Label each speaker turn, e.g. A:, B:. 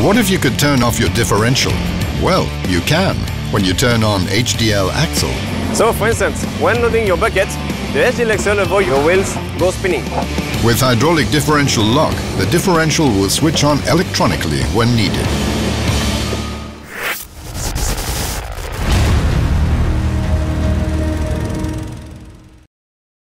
A: What if you could turn off your differential? Well, you can when you turn on HDL axle.
B: So, for instance, when loading your bucket, the HDL axle avoid your wheels go spinning.
A: With hydraulic differential lock, the differential will switch on electronically when needed.